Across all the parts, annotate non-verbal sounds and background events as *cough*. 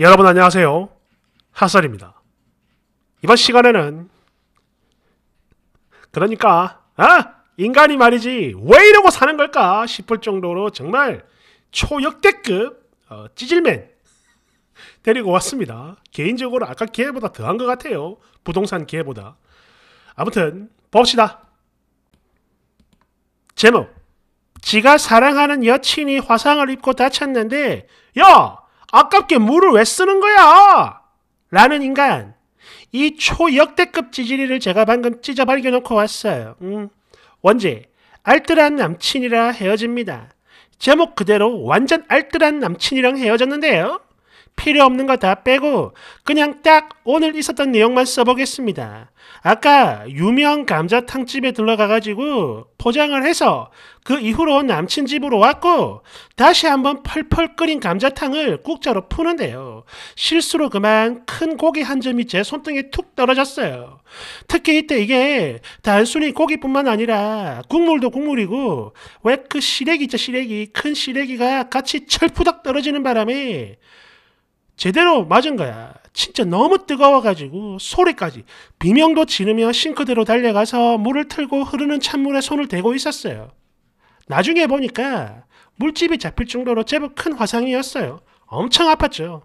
여러분 안녕하세요. 핫설입니다. 이번 시간에는 그러니까 아 인간이 말이지 왜 이러고 사는 걸까 싶을 정도로 정말 초역대급 어, 찌질맨 데리고 왔습니다. 개인적으로 아까 기회보다 더한 것 같아요. 부동산 기회보다. 아무튼 봅시다. 제목 지가 사랑하는 여친이 화상을 입고 다쳤는데 야 아깝게 물을 왜 쓰는 거야? 라는 인간 이 초역대급 찌질이를 제가 방금 찢어 발견놓고 왔어요. 음, 원제 알뜰한 남친이라 헤어집니다. 제목 그대로 완전 알뜰한 남친이랑 헤어졌는데요. 필요 없는 거 다 빼고 그냥 딱 오늘 있었던 내용만 써보겠습니다. 아까 유명 감자탕집에 들러가가지고 포장을 해서 그 이후로 남친 집으로 왔고 다시 한번 펄펄 끓인 감자탕을 국자로 푸는데요. 실수로 그만 큰 고기 한 점이 제 손등에 툭 떨어졌어요. 특히 이때 이게 단순히 고기뿐만 아니라 국물도 국물이고 왜 그 시래기 있죠 시래기 큰 시래기가 같이 철푸덕 떨어지는 바람에 제대로 맞은 거야. 진짜 너무 뜨거워가지고 소리까지 비명도 지르며 싱크대로 달려가서 물을 틀고 흐르는 찬물에 손을 대고 있었어요. 나중에 보니까 물집이 잡힐 정도로 제법 큰 화상이었어요. 엄청 아팠죠.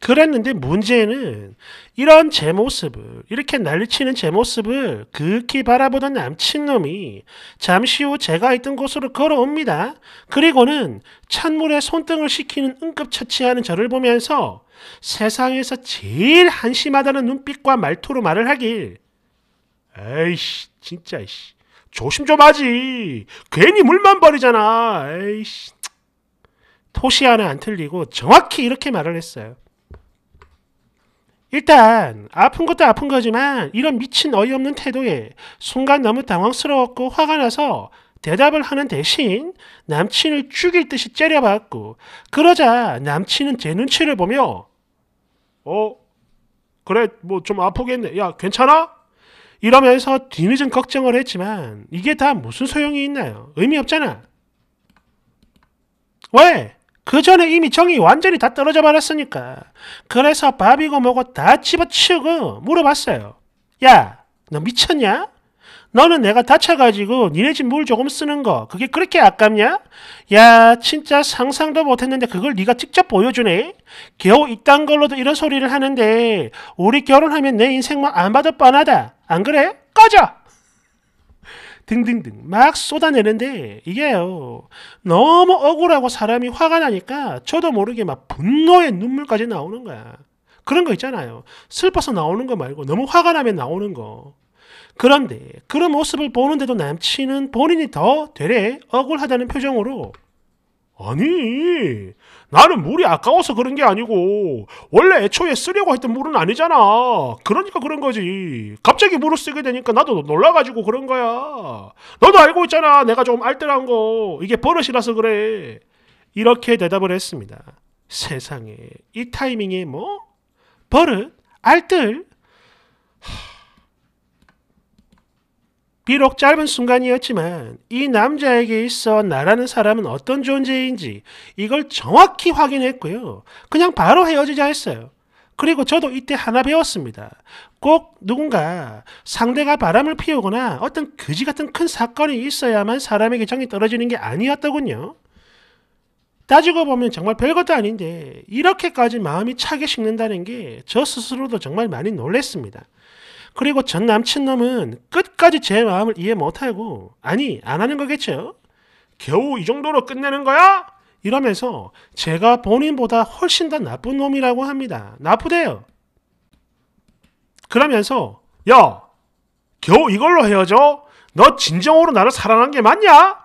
그랬는데 문제는 이런 제 모습을 이렇게 난리치는 제 모습을 극히 바라보던 남친놈이 잠시 후 제가 있던 곳으로 걸어옵니다. 그리고는 찬물에 손등을 식히는 응급처치하는 저를 보면서 세상에서 제일 한심하다는 눈빛과 말투로 말을 하길 에이씨 진짜 씨 조심 좀 하지 괜히 물만 버리잖아 에이씨 토시 하나 안 틀리고 정확히 이렇게 말을 했어요. 일단 아픈 것도 아픈 거지만 이런 미친 어이없는 태도에 순간 너무 당황스러웠고 화가 나서 대답을 하는 대신 남친을 죽일 듯이 째려봤고 그러자 남친은 제 눈치를 보며 어 그래 뭐 좀 아프겠네 야 괜찮아? 이러면서 뒤늦은 걱정을 했지만 이게 다 무슨 소용이 있나요? 의미 없잖아. 왜? 그 전에 이미 정이 완전히 다 떨어져 버렸으니까. 그래서 밥이고 뭐고 다 집어치우고 물어봤어요. 야, 너 미쳤냐? 너는 내가 다쳐가지고 니네 집 물 조금 쓰는 거 그게 그렇게 아깝냐? 야 진짜 상상도 못했는데 그걸 네가 직접 보여주네? 겨우 이딴 걸로도 이런 소리를 하는데 우리 결혼하면 내 인생만 안 봐도 뻔하다 안 그래? 꺼져! 등등등 막 쏟아내는데 이게요 너무 억울하고 사람이 화가 나니까 저도 모르게 막 분노의 눈물까지 나오는 거야. 그런 거 있잖아요. 슬퍼서 나오는 거 말고 너무 화가 나면 나오는 거. 그런데 그런 모습을 보는데도 남친은 본인이 더 되레 억울하다는 표정으로 아니 나는 물이 아까워서 그런 게 아니고 원래 애초에 쓰려고 했던 물은 아니잖아. 그러니까 그런 거지. 갑자기 물을 쓰게 되니까 나도 놀라가지고 그런 거야. 너도 알고 있잖아. 내가 좀 알뜰한 거. 이게 버릇이라서 그래. 이렇게 대답을 했습니다. 세상에 이 타이밍에 뭐 버릇 알뜰 비록 짧은 순간이었지만 이 남자에게 있어 나라는 사람은 어떤 존재인지 이걸 정확히 확인했고요. 그냥 바로 헤어지자 했어요. 그리고 저도 이때 하나 배웠습니다. 꼭 누군가 상대가 바람을 피우거나 어떤 그지 같은 큰 사건이 있어야만 사람에게 정이 떨어지는 게 아니었더군요. 따지고 보면 정말 별것도 아닌데 이렇게까지 마음이 차게 식는다는 게 저 스스로도 정말 많이 놀랬습니다. 그리고 전 남친놈은 끝까지 제 마음을 이해 못하고 아니 안 하는 거겠죠. 겨우 이 정도로 끝내는 거야? 이러면서 제가 본인보다 훨씬 더 나쁜 놈이라고 합니다. 나쁘대요. 그러면서 야 겨우 이걸로 헤어져? 너 진정으로 나를 사랑한 게 맞냐?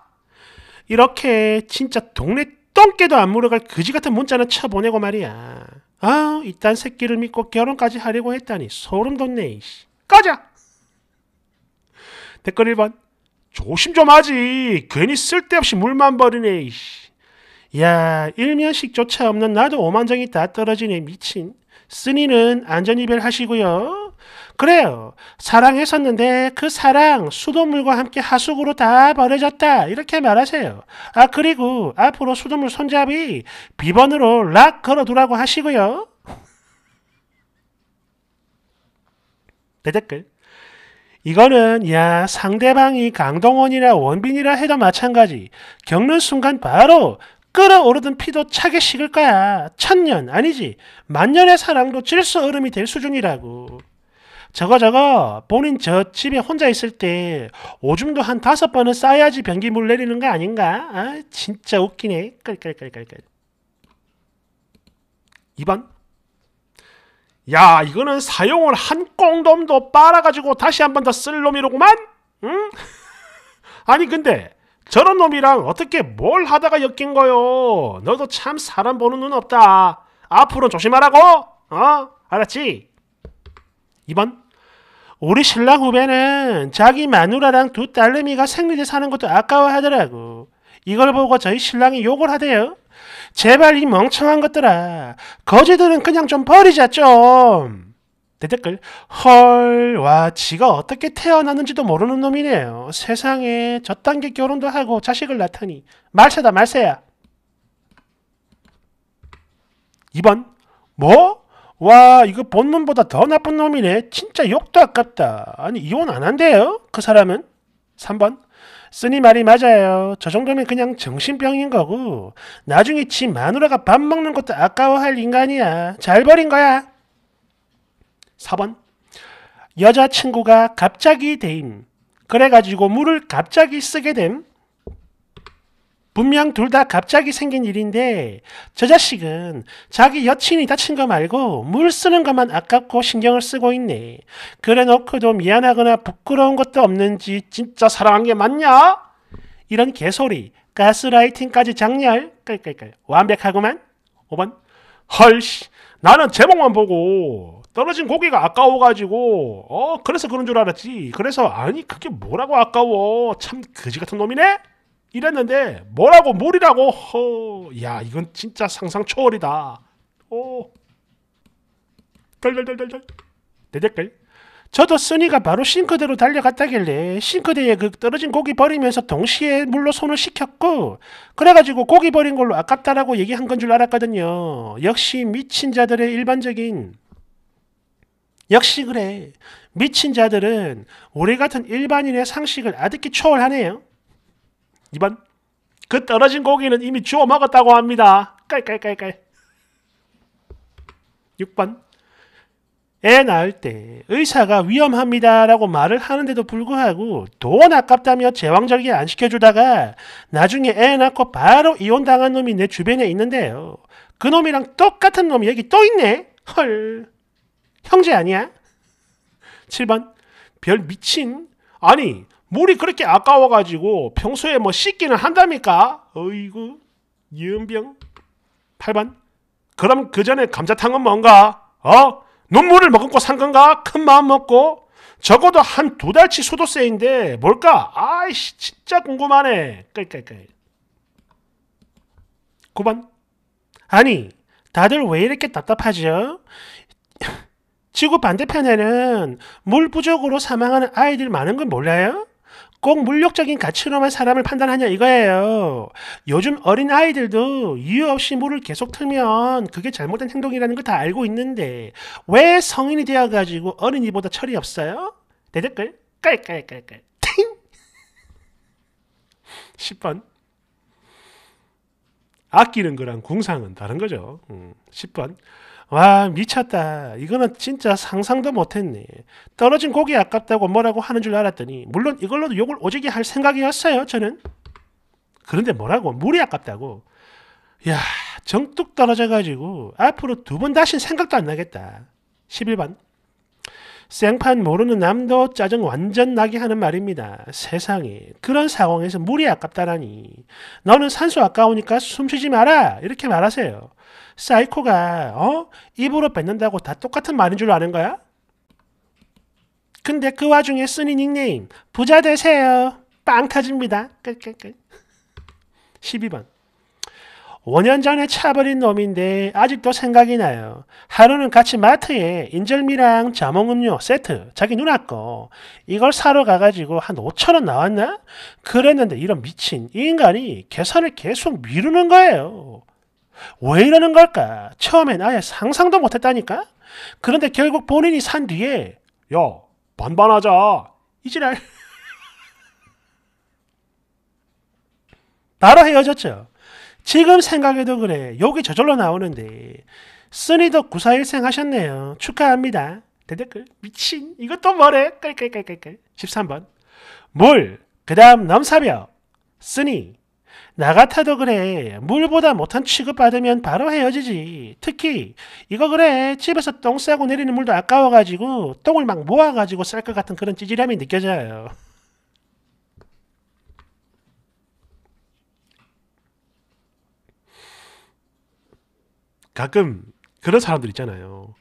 이렇게 진짜 동네 똥개도 안 물어갈 그지 같은 문자는 쳐보내고 말이야. 아, 이딴 새끼를 믿고 결혼까지 하려고 했다니 소름 돋네. 이씨. 꺼져. 댓글 1번. 조심 좀 하지. 괜히 쓸데없이 물만 버리네. 이씨. 야, 일면식조차 없는 나도 오만정이 다 떨어지네. 미친. 쓰니는 안전이별 하시고요. 그래요. 사랑했었는데 그 사랑 수돗물과 함께 하수구로 다 버려졌다. 이렇게 말하세요. 아 그리고 앞으로 수돗물 손잡이 비번으로 락 걸어두라고 하시고요. 내 댓글. 이거는 야 상대방이 강동원이나 원빈이라 해도 마찬가지. 겪는 순간 바로 끓어오르던 피도 차게 식을 거야. 천년 아니지 만년의 사랑도 질서 얼음이 될 수준이라고. 저거 저거 본인 저 집에 혼자 있을 때 오줌도 한 다섯 번은 싸야지 변기물 내리는 거 아닌가? 아 진짜 웃기네. 끌끌끌끌끌. 2번 야 이거는 사용을 한 꽁돔도 빨아가지고 다시 한 번 더 쓸 놈이로구만? 응? *laughs* 아니 근데 저런 놈이랑 어떻게 뭘 하다가 엮인 거요? 너도 참 사람 보는 눈 없다. 앞으로 조심하라고. 어? 알았지? 2번. 우리 신랑 후배는 자기 마누라랑 두 딸내미가 생리대 사는 것도 아까워하더라고. 이걸 보고 저희 신랑이 욕을 하대요. 제발 이 멍청한 것들아. 거지들은 그냥 좀 버리자 좀. 댓글 헐, 와, 지가 어떻게 태어났는지도 모르는 놈이네요. 세상에 저 단계 결혼도 하고 자식을 낳다니. 말세다, 말세야. 2번, 뭐? 와, 이거 본놈보다 더 나쁜 놈이네. 진짜 욕도 아깝다. 아니, 이혼 안 한대요? 그 사람은? 3번, 쓰니 말이 맞아요. 저 정도면 그냥 정신병인 거고, 나중에 지 마누라가 밥 먹는 것도 아까워할 인간이야. 잘 버린 거야. 4번 여자친구가 갑자기 대임 그래가지고 물을 갑자기 쓰게 됨 분명 둘 다 갑자기 생긴 일인데 저 자식은 자기 여친이 다친 거 말고 물 쓰는 것만 아깝고 신경을 쓰고 있네. 그래 놓고도 미안하거나 부끄러운 것도 없는지 진짜 사랑한 게 맞냐? 이런 개소리 가스라이팅까지 장렬 깔깔깔 완벽하구만. 5번 헐씨 나는 제목만 보고 떨어진 고기가 아까워가지고 어 그래서 그런 줄 알았지 그래서 아니 그게 뭐라고 아까워 참 거지 같은 놈이네 이랬는데 뭐라고 물이라고 허 야 이건 진짜 상상 초월이다 오 덜덜덜덜덜 내 댓글 저도 쓰니가 바로 싱크대로 달려갔다길래 싱크대에 그 떨어진 고기 버리면서 동시에 물로 손을 식혔고 그래가지고 고기 버린 걸로 아깝다라고 얘기한 건 줄 알았거든요. 역시 미친 자들의 일반적인 역시 그래. 미친 자들은 우리 같은 일반인의 상식을 아득히 초월하네요. 2번. 그 떨어진 고기는 이미 주워 먹었다고 합니다. 깔깔깔깔. 6번. 애 낳을 때 의사가 위험합니다라고 말을 하는데도 불구하고 돈 아깝다며 제왕절개 안 시켜주다가 나중에 애 낳고 바로 이혼당한 놈이 내 주변에 있는데요. 그 놈이랑 똑같은 놈이 여기 또 있네. 헐. 형제 아니야? 7번 별 미친 아니 물이 그렇게 아까워가지고 평소에 뭐 씻기는 한답니까? 어이구 연병 8번 그럼 그 전에 감자탕은 뭔가? 어? 눈물을 머금고 산 건가? 큰 마음 먹고 적어도 한 두 달치 소도세인데 뭘까? 아이씨 진짜 궁금하네 끌끌끌 9번 아니 다들 왜 이렇게 답답하죠? *laughs* 지구 반대편에는 물 부족으로 사망하는 아이들 많은 건 몰라요? 꼭 물력적인 가치로만 사람을 판단하냐 이거예요. 요즘 어린 아이들도 이유 없이 물을 계속 틀면 그게 잘못된 행동이라는 걸 다 알고 있는데 왜 성인이 되어가지고 어린이보다 철이 없어요? 내 댓글 깔깔깔깔 팅 *laughs* 10번 아끼는 거랑 궁상은 다른 거죠. 음, 10번 와 미쳤다. 이거는 진짜 상상도 못했네. 떨어진 고기 아깝다고 뭐라고 하는 줄 알았더니 물론 이걸로도 욕을 오지게 할 생각이었어요. 저는. 그런데 뭐라고 물이 아깝다고. 야 정뚝 떨어져가지고 앞으로 두 번 다신 생각도 안 나겠다. 11번 생판 모르는 남도 짜증 완전 나게 하는 말입니다. 세상에 그런 상황에서 물이 아깝다라니 너는 산소 아까우니까 숨쉬지 마라 이렇게 말하세요. 사이코가 어? 입으로 뱉는다고 다 똑같은 말인 줄 아는 거야? 근데 그 와중에 쓰니 닉네임 부자 되세요. 빵 터집니다. 끝끝끝. 12번 5년 전에 차버린 놈인데 아직도 생각이 나요. 하루는 같이 마트에 인절미랑 자몽음료 세트 자기 누나 거 이걸 사러 가가지고 한 5천 원 나왔나? 그랬는데 이런 미친 이 인간이 계산을 계속 미루는 거예요. 왜 이러는 걸까? 처음엔 아예 상상도 못했다니까? 그런데 결국 본인이 산 뒤에 야 반반하자 이지랄 *laughs* 바로 헤어졌죠. 지금 생각해도 그래. 욕이 저절로 나오는데. 쓰니도 구사일생 하셨네요. 축하합니다. 대댓글. 미친. 이것도 뭐래? 깔깔깔깔깔. 13번. 물. 그 다음 넘사벽. 쓰니. 나 같아도 그래. 물보다 못한 취급받으면 바로 헤어지지. 특히 이거 그래. 집에서 똥 싸고 내리는 물도 아까워가지고 똥을 막 모아가지고 쌀 것 같은 그런 찌질함이 느껴져요. 가끔 그런 사람들 있잖아요.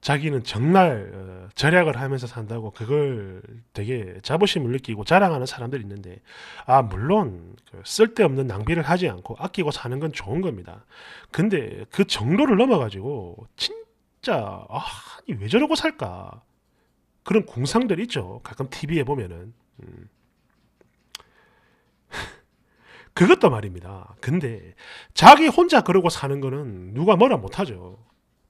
자기는 정말 어, 절약을 하면서 산다고 그걸 되게 자부심을 느끼고 자랑하는 사람들이 있는데 아 물론 그 쓸데없는 낭비를 하지 않고 아끼고 사는 건 좋은 겁니다. 근데 그 정도를 넘어가지고 진짜 아니 왜 저러고 살까 그런 궁상들 있죠. 가끔 TV에 보면은 음. 그것도 말입니다. 근데 자기 혼자 그러고 사는 거는 누가 뭐라 못하죠.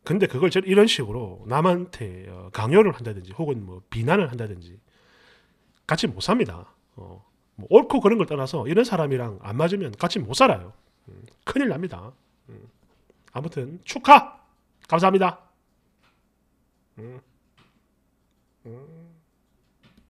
근데 그걸 이런 식으로 남한테 어, 강요를 한다든지 혹은 뭐 비난을 한다든지 같이 못 삽니다. 어, 뭐 옳고 그런 걸 떠나서 이런 사람이랑 안 맞으면 같이 못 살아요. 음, 큰일 납니다. 음, 아무튼 축하! 감사합니다. 음, 음.